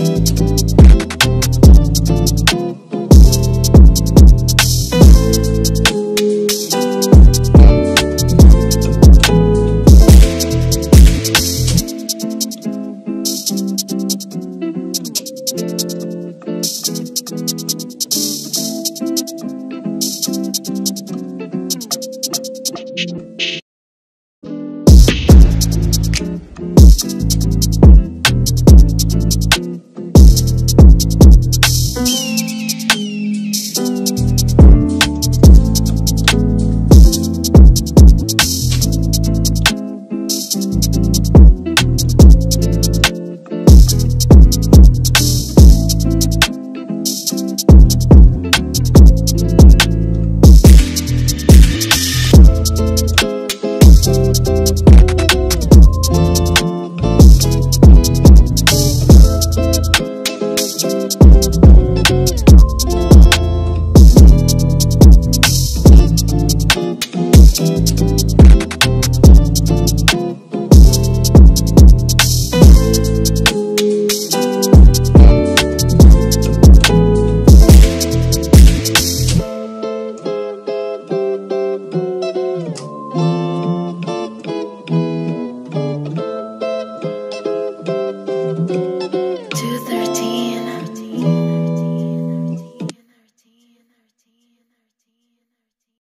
Thank me